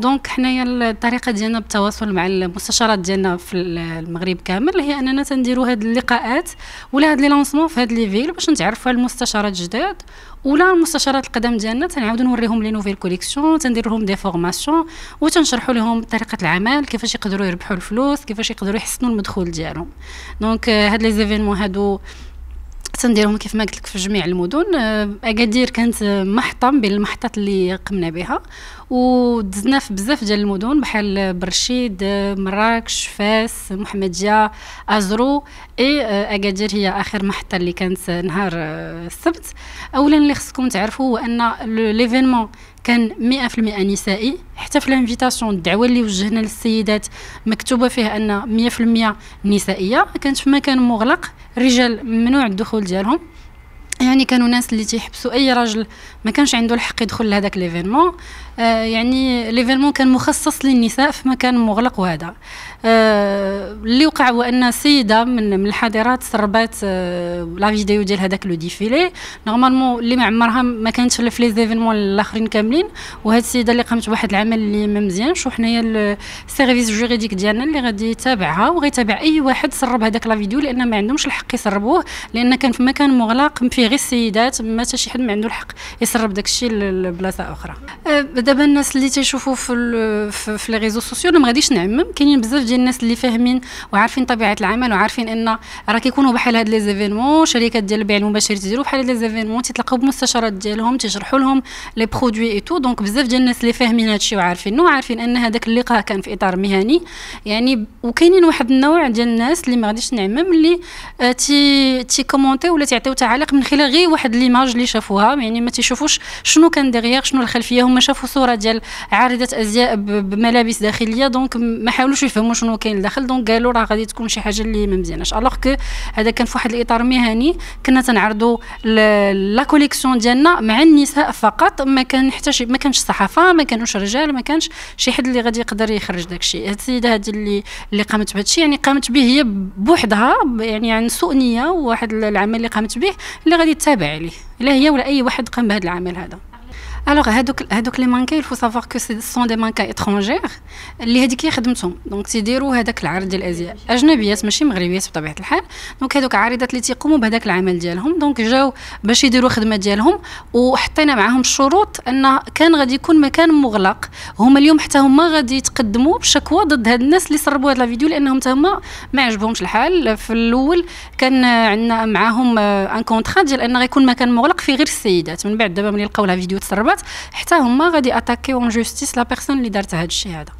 Donc حنايا الطريقة ديالنا بالتواصل مع المستشارات ديالنا في المغرب كامل هي أننا تنديروا هاد اللقاءات ولا هاد les lancements في هاد les villes باش نتعرفوا على المستشارات الجداد ولا المستشارات القدام ديالنا تنعاودوا نوريهم les nouvelles collections تندير لهم des formations وتنشرحوا لهم طريقة العمل كيفاش يقدروا يربحوا الفلوس كيفاش يقدروا يحسنوا المدخول ديالهم. Donc هاد les événements هادو تنديرهم كيف ما قلت لك في جميع المدن. آه، أكادير كانت محطه بين المحطات اللي قمنا بها ودزنا في بزاف ديال المدن بحال برشيد مراكش فاس محمديه أزرو إي آه، أكادير هي آخر محطة اللي كانت نهار آه، السبت. اولا اللي خصكم تعرفوا هو أن l'événement كان 100% نسائي. حتى في l'invitation الدعوة اللي وجهنا للسيدات مكتوبة فيها أن 100% نسائية. كانت في مكان مغلق الرجال ممنوع الدخول ديالهم. يعني كانوا ناس اللي تيحبسوا أي راجل ما كانش عنده الحق يدخل لهذاك l'événement آه يعني l'événement كان مخصص للنساء في مكان مغلق وهذا. آه اللي وقع هو أن سيدة من من الحاضرات سربات آه la vidéo ديال هذاك le défilé. Normalement اللي ما عمرها ما كانتش في les événements الآخرين كاملين. وهاد السيدة اللي قامت بواحد العمل اللي ما مزيانش. وحنايا ال service juridique ديالنا اللي غادي يتابعها وغيتابع أي واحد سرب هذاك la vidéo لأن ما عندهمش الحق يسربوه. لأن كان في مكان مغلق فيه غير السيدات ما حتى شي حد ما عنده الحق يسرب داكشي لبلاصة أخرى. أه، دابا الناس اللي تيشوفوا في في les réseaux sociaux ما غاديش نعمم كاينين بزاف ديال الناس اللي فاهمين وعارفين طبيعة العمل وعارفين أن راه كيكونوا بحال هاد les événements شركات ديال البيع المباشر تيديروا بحال هاد les événements تيتلاقاو بالمستشارات ديالهم تيشرحوا لهم les produits et tout donc بزاف ديال الناس اللي فاهمين هادشي وعارفينه وعارفين أن هذاك اللقاء كان في إطار مهني. يعني وكاينين واحد النوع ديال الناس اللي ما غاديش نعمم اللي أه، تي تي commenter ولا تعطيو تعاليق من خلال غير واحد l'image اللي شافوها يعني ما تيشوفوش شنو كان derrière شنو الخلفية هما شافوا صورة ديال عارضة أزياء بملابس داخلية donc ما حاولوش يفهموا شنو كاين لداخل donc قالوا راه غادي تكون شي حاجة اللي ما مزياناش. Alors que هذا كان في واحد الإطار مهني كنا تنعرضوا la collection ديالنا مع النساء فقط ما كان حتى شي ما كانش صحافة ما كانوش رجال ما كانش شي حد اللي غادي يقدر يخرج داكشي هاد السيدة هذه اللي اللي قامت بهذا الشيء يعني قامت به هي بوحدها يعني عن سوء نية وواحد العمل اللي قامت به اللي غادي تتابع عليه لا هي ولا أي واحد قام بهذا العمل هذا. Alors هادوك هادوك les mannequins il faut savoir que ce sont des mannequins étrangères اللي هذيك هي خدمتهم. Donc تيديروا هذاك العرض ديال الازياء أجنبيات ماشي مغربيات بطبيعة الحال. Donc هذوك عارضات اللي تيقوموا بهذاك العمل ديالهم. Donc جاو باش يديروا الخدمه ديالهم. وحطينا معاهم الشروط أن كان غادي يكون مكان مغلق. هما اليوم حتى هما غادي يتقدموا بشكوى ضد هاد الناس اللي سربوا هاد la vidéo لأنهم حتى هما ما عجبهمش الحال. في الأول كان عندنا معاهم un contrat ديال ان غيكون مكان مغلق فيه غير السيدات. من بعد دابا ملي لقاو la vidéo تسربات حتى هما غادي attaquer en justice la personne اللي دارت هذا الشيء هذا